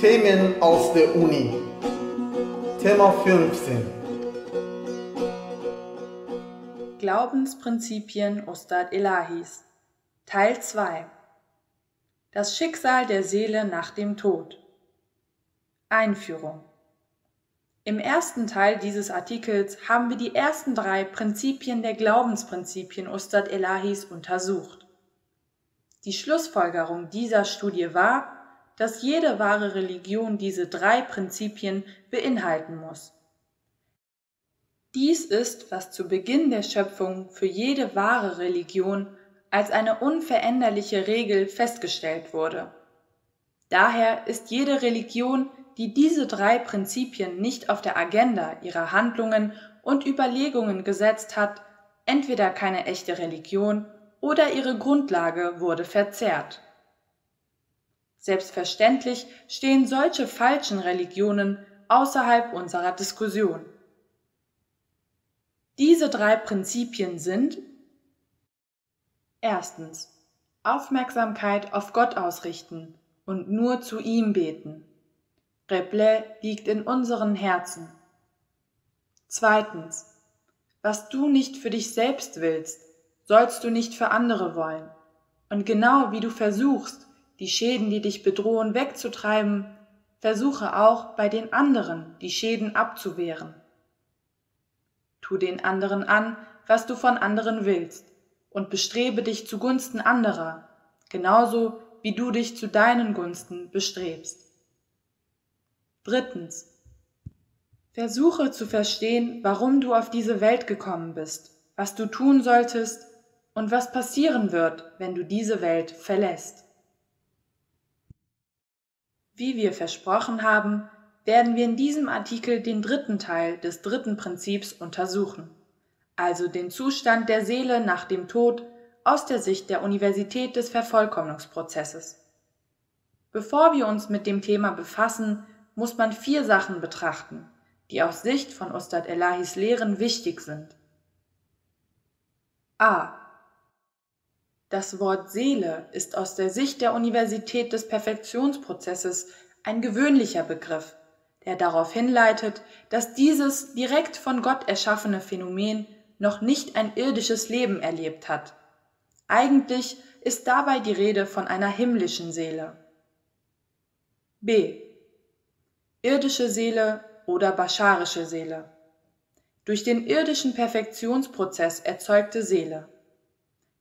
Themen aus der Uni. Thema 15 Glaubensprinzipien Ustad Elahis. Teil 2 Das Schicksal der Seele nach dem Tod. Einführung. Im ersten Teil dieses Artikels haben wir die ersten drei Prinzipien der Glaubensprinzipien Ustad Elahis untersucht. Die Schlussfolgerung dieser Studie war, dass jede wahre Religion diese drei Prinzipien beinhalten muss. Dies ist, was zu Beginn der Schöpfung für jede wahre Religion als eine unveränderliche Regel festgestellt wurde. Daher ist jede Religion die diese drei Prinzipien nicht auf der Agenda ihrer Handlungen und Überlegungen gesetzt hat, entweder keine echte Religion oder ihre Grundlage wurde verzerrt. Selbstverständlich stehen solche falschen Religionen außerhalb unserer Diskussion. Diese drei Prinzipien sind Erstens Aufmerksamkeit auf Gott ausrichten und nur zu ihm beten. Reble liegt in unseren Herzen. Zweitens. Was du nicht für dich selbst willst, sollst du nicht für andere wollen. Und genau wie du versuchst, die Schäden, die dich bedrohen, wegzutreiben, versuche auch bei den anderen die Schäden abzuwehren. Tu den anderen an, was du von anderen willst, und bestrebe dich zugunsten anderer, genauso wie du dich zu deinen Gunsten bestrebst. Drittens. Versuche zu verstehen, warum du auf diese Welt gekommen bist, was du tun solltest und was passieren wird, wenn du diese Welt verlässt. Wie wir versprochen haben, werden wir in diesem Artikel den dritten Teil des dritten Prinzips untersuchen, also den Zustand der Seele nach dem Tod aus der Sicht der Universität des Vervollkommnungsprozesses. Bevor wir uns mit dem Thema befassen, muss man vier Sachen betrachten, die aus Sicht von Ustad Elahis Lehren wichtig sind. A. Das Wort Seele ist aus der Sicht der Universität des Perfektionsprozesses ein gewöhnlicher Begriff, der darauf hinleitet, dass dieses direkt von Gott erschaffene Phänomen noch nicht ein irdisches Leben erlebt hat. Eigentlich ist dabei die Rede von einer himmlischen Seele. B irdische Seele oder bascharische Seele. Durch den irdischen Perfektionsprozess erzeugte Seele.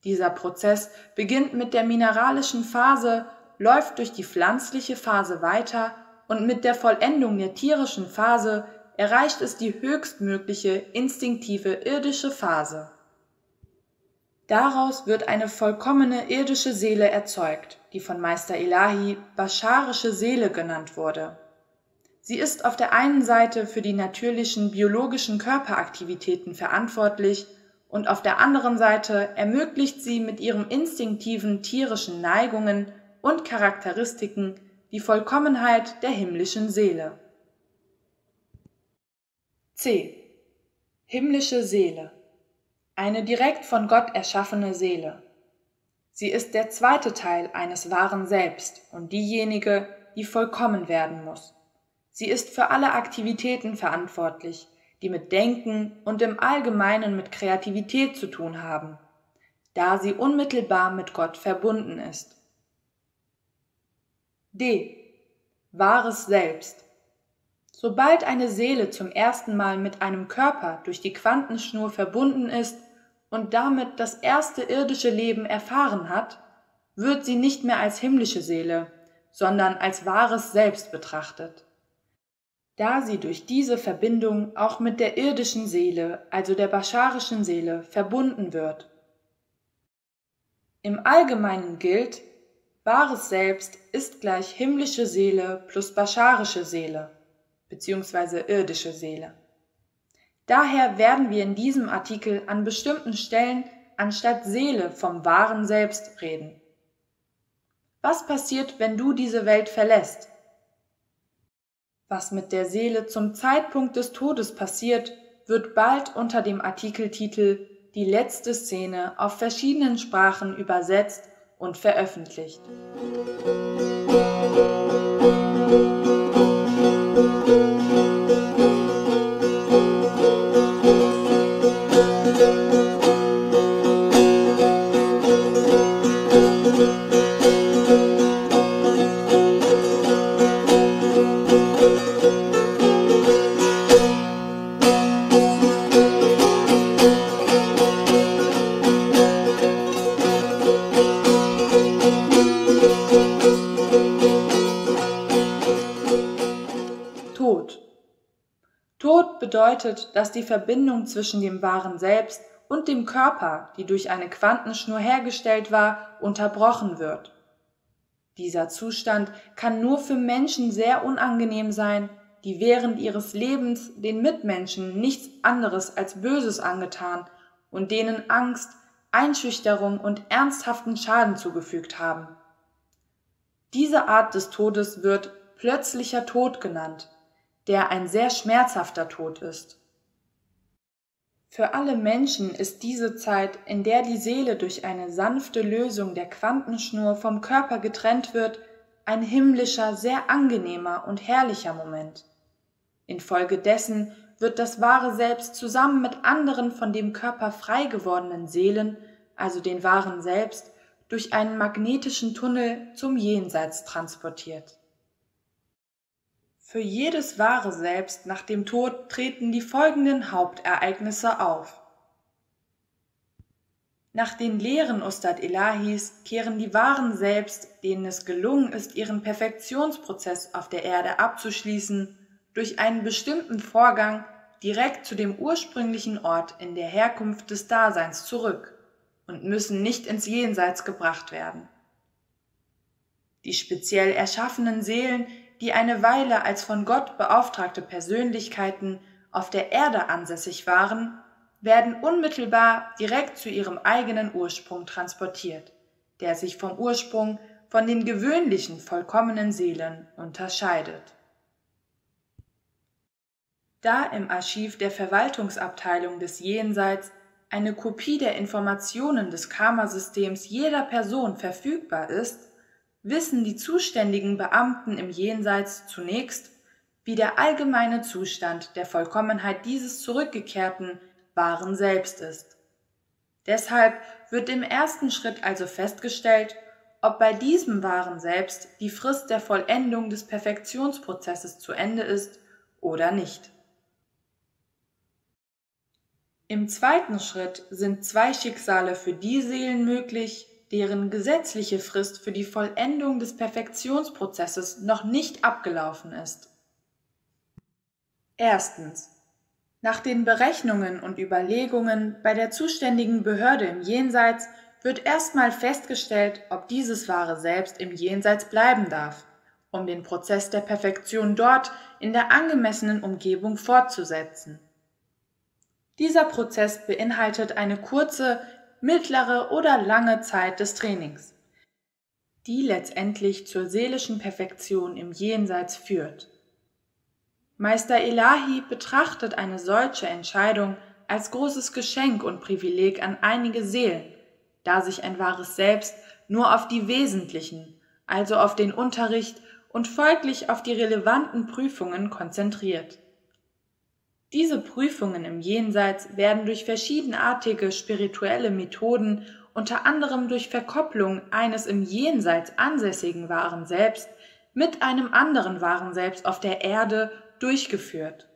Dieser Prozess beginnt mit der mineralischen Phase, läuft durch die pflanzliche Phase weiter und mit der Vollendung der tierischen Phase erreicht es die höchstmögliche instinktive irdische Phase. Daraus wird eine vollkommene irdische Seele erzeugt, die von Meister Elahi bascharische Seele genannt wurde. Sie ist auf der einen Seite für die natürlichen biologischen Körperaktivitäten verantwortlich und auf der anderen Seite ermöglicht sie mit ihren instinktiven tierischen Neigungen und Charakteristiken die Vollkommenheit der himmlischen Seele. C. Himmlische Seele. Eine direkt von Gott erschaffene Seele. Sie ist der zweite Teil eines wahren Selbst und diejenige, die vollkommen werden muss. Sie ist für alle Aktivitäten verantwortlich, die mit Denken und im Allgemeinen mit Kreativität zu tun haben, da sie unmittelbar mit Gott verbunden ist. D. Wahres Selbst. Sobald eine Seele zum ersten Mal mit einem Körper durch die Quantenschnur verbunden ist und damit das erste irdische Leben erfahren hat, wird sie nicht mehr als himmlische Seele, sondern als wahres Selbst betrachtet da sie durch diese Verbindung auch mit der irdischen Seele, also der bascharischen Seele, verbunden wird. Im Allgemeinen gilt, wahres Selbst ist gleich himmlische Seele plus bascharische Seele bzw. irdische Seele. Daher werden wir in diesem Artikel an bestimmten Stellen anstatt Seele vom wahren Selbst reden. Was passiert, wenn du diese Welt verlässt? Was mit der Seele zum Zeitpunkt des Todes passiert, wird bald unter dem Artikeltitel die letzte Szene auf verschiedenen Sprachen übersetzt und veröffentlicht. Tod. Bedeutet, dass die Verbindung zwischen dem wahren Selbst und dem Körper, die durch eine Quantenschnur hergestellt war, unterbrochen wird. Dieser Zustand kann nur für Menschen sehr unangenehm sein, die während ihres Lebens den Mitmenschen nichts anderes als Böses angetan und denen Angst, Einschüchterung und ernsthaften Schaden zugefügt haben. Diese Art des Todes wird plötzlicher Tod genannt der ein sehr schmerzhafter Tod ist. Für alle Menschen ist diese Zeit, in der die Seele durch eine sanfte Lösung der Quantenschnur vom Körper getrennt wird, ein himmlischer, sehr angenehmer und herrlicher Moment. Infolgedessen wird das wahre Selbst zusammen mit anderen von dem Körper frei gewordenen Seelen, also den wahren Selbst, durch einen magnetischen Tunnel zum Jenseits transportiert. Für jedes wahre Selbst nach dem Tod treten die folgenden Hauptereignisse auf. Nach den Lehren Ustad Elahis kehren die wahren Selbst, denen es gelungen ist, ihren Perfektionsprozess auf der Erde abzuschließen, durch einen bestimmten Vorgang direkt zu dem ursprünglichen Ort in der Herkunft des Daseins zurück und müssen nicht ins Jenseits gebracht werden. Die speziell erschaffenen Seelen die eine Weile als von Gott beauftragte Persönlichkeiten auf der Erde ansässig waren, werden unmittelbar direkt zu ihrem eigenen Ursprung transportiert, der sich vom Ursprung von den gewöhnlichen vollkommenen Seelen unterscheidet. Da im Archiv der Verwaltungsabteilung des Jenseits eine Kopie der Informationen des Karmasystems jeder Person verfügbar ist, wissen die zuständigen Beamten im Jenseits zunächst, wie der allgemeine Zustand der Vollkommenheit dieses zurückgekehrten wahren Selbst ist. Deshalb wird im ersten Schritt also festgestellt, ob bei diesem wahren Selbst die Frist der Vollendung des Perfektionsprozesses zu Ende ist oder nicht. Im zweiten Schritt sind zwei Schicksale für die Seelen möglich, deren gesetzliche Frist für die Vollendung des Perfektionsprozesses noch nicht abgelaufen ist. Erstens. Nach den Berechnungen und Überlegungen bei der zuständigen Behörde im Jenseits wird erstmal festgestellt, ob dieses wahre Selbst im Jenseits bleiben darf, um den Prozess der Perfektion dort in der angemessenen Umgebung fortzusetzen. Dieser Prozess beinhaltet eine kurze, mittlere oder lange Zeit des Trainings, die letztendlich zur seelischen Perfektion im Jenseits führt. Meister Elahi betrachtet eine solche Entscheidung als großes Geschenk und Privileg an einige Seelen, da sich ein wahres Selbst nur auf die wesentlichen, also auf den Unterricht und folglich auf die relevanten Prüfungen konzentriert. Diese Prüfungen im Jenseits werden durch verschiedenartige spirituelle Methoden, unter anderem durch Verkopplung eines im Jenseits ansässigen wahren Selbst mit einem anderen wahren Selbst auf der Erde durchgeführt.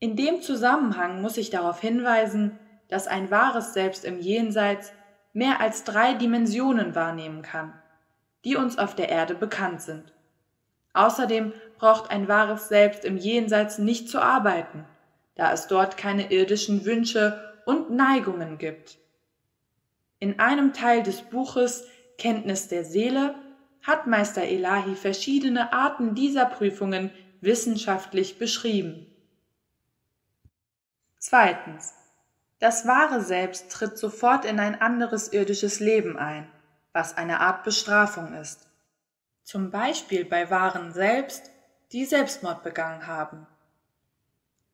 In dem Zusammenhang muss ich darauf hinweisen, dass ein wahres Selbst im Jenseits mehr als drei Dimensionen wahrnehmen kann, die uns auf der Erde bekannt sind. Außerdem braucht ein wahres Selbst im Jenseits nicht zu arbeiten, da es dort keine irdischen Wünsche und Neigungen gibt. In einem Teil des Buches Kenntnis der Seele hat Meister Elahi verschiedene Arten dieser Prüfungen wissenschaftlich beschrieben. Zweitens. Das wahre Selbst tritt sofort in ein anderes irdisches Leben ein, was eine Art Bestrafung ist zum Beispiel bei Waren selbst, die Selbstmord begangen haben.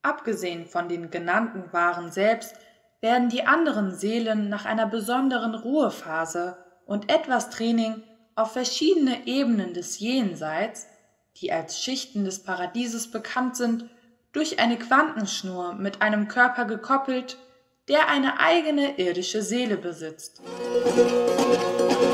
Abgesehen von den genannten Waren selbst werden die anderen Seelen nach einer besonderen Ruhephase und etwas Training auf verschiedene Ebenen des Jenseits, die als Schichten des Paradieses bekannt sind, durch eine Quantenschnur mit einem Körper gekoppelt, der eine eigene irdische Seele besitzt. welche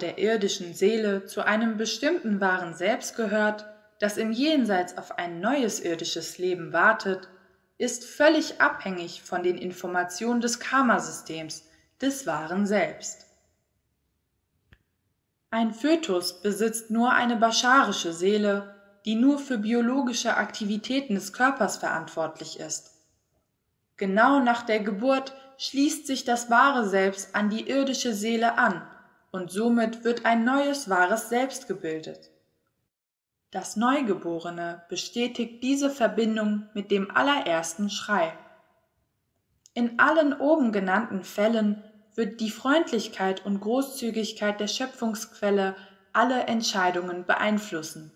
der irdischen Seele zu einem bestimmten wahren Selbst gehört, das im Jenseits auf ein neues irdisches Leben wartet, ist völlig abhängig von den Informationen des Karmasystems, des wahren Selbst. Ein Fötus besitzt nur eine bascharische Seele, die nur für biologische Aktivitäten des Körpers verantwortlich ist. Genau nach der Geburt schließt sich das wahre Selbst an die irdische Seele an und somit wird ein neues wahres Selbst gebildet. Das Neugeborene bestätigt diese Verbindung mit dem allerersten Schrei. In allen oben genannten Fällen wird die Freundlichkeit und Großzügigkeit der Schöpfungsquelle alle Entscheidungen beeinflussen.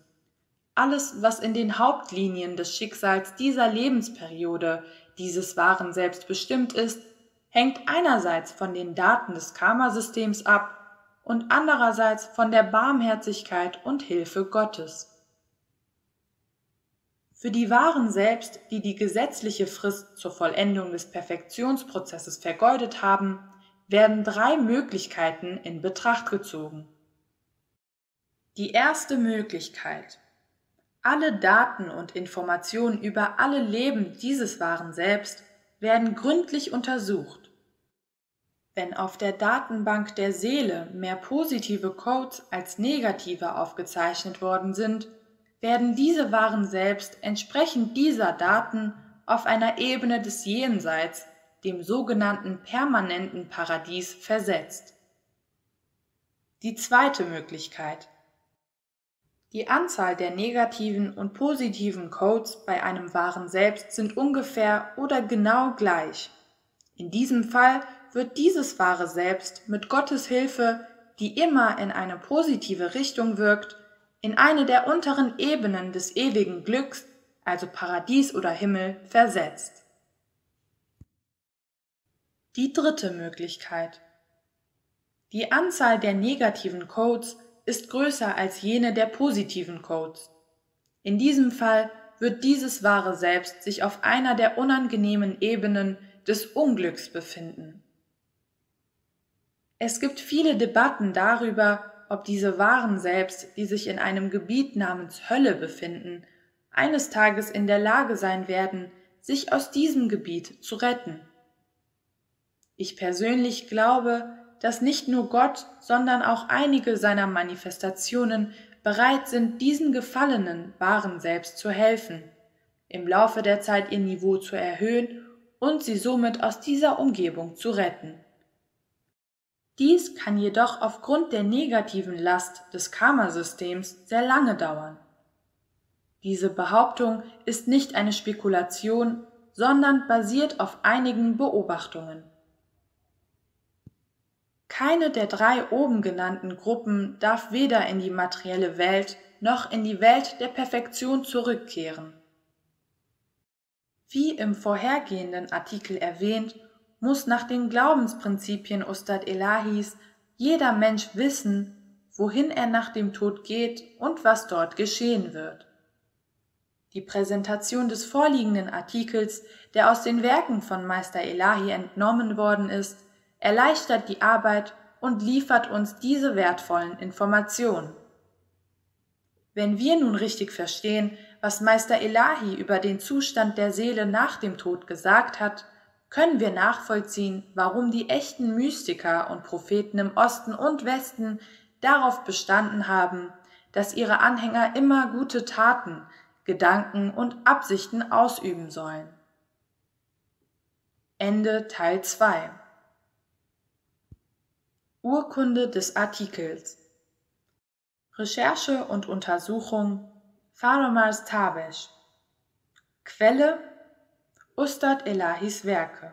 Alles, was in den Hauptlinien des Schicksals dieser Lebensperiode dieses wahren Selbst bestimmt ist, hängt einerseits von den Daten des Karmasystems ab und andererseits von der Barmherzigkeit und Hilfe Gottes. Für die Wahren selbst, die die gesetzliche Frist zur Vollendung des Perfektionsprozesses vergeudet haben, werden drei Möglichkeiten in Betracht gezogen. Die erste Möglichkeit. Alle Daten und Informationen über alle Leben dieses Wahren Selbst werden gründlich untersucht wenn auf der Datenbank der Seele mehr positive Codes als negative aufgezeichnet worden sind, werden diese Waren selbst entsprechend dieser Daten auf einer Ebene des Jenseits, dem sogenannten permanenten Paradies, versetzt. Die zweite Möglichkeit. Die Anzahl der negativen und positiven Codes bei einem wahren Selbst sind ungefähr oder genau gleich. In diesem Fall wird dieses wahre Selbst mit Gottes Hilfe, die immer in eine positive Richtung wirkt, in eine der unteren Ebenen des ewigen Glücks, also Paradies oder Himmel, versetzt. Die dritte Möglichkeit. Die Anzahl der negativen Codes ist größer als jene der positiven Codes. In diesem Fall wird dieses wahre Selbst sich auf einer der unangenehmen Ebenen des Unglücks befinden. Es gibt viele Debatten darüber, ob diese Waren selbst, die sich in einem Gebiet namens Hölle befinden, eines Tages in der Lage sein werden, sich aus diesem Gebiet zu retten. Ich persönlich glaube, dass nicht nur Gott, sondern auch einige seiner Manifestationen bereit sind, diesen gefallenen Waren selbst zu helfen, im Laufe der Zeit ihr Niveau zu erhöhen und sie somit aus dieser Umgebung zu retten. Dies kann jedoch aufgrund der negativen Last des Karmasystems sehr lange dauern. Diese Behauptung ist nicht eine Spekulation, sondern basiert auf einigen Beobachtungen. Keine der drei oben genannten Gruppen darf weder in die materielle Welt noch in die Welt der Perfektion zurückkehren. Wie im vorhergehenden Artikel erwähnt, muss nach den Glaubensprinzipien Ustad Elahis jeder Mensch wissen, wohin er nach dem Tod geht und was dort geschehen wird. Die Präsentation des vorliegenden Artikels, der aus den Werken von Meister Elahi entnommen worden ist, erleichtert die Arbeit und liefert uns diese wertvollen Informationen. Wenn wir nun richtig verstehen, was Meister Elahi über den Zustand der Seele nach dem Tod gesagt hat, können wir nachvollziehen, warum die echten Mystiker und Propheten im Osten und Westen darauf bestanden haben, dass ihre Anhänger immer gute Taten, Gedanken und Absichten ausüben sollen. Ende Teil 2 Urkunde des Artikels. Recherche und Untersuchung. Faramars Tabesh Quelle Ustad Elahis Werke